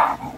Father.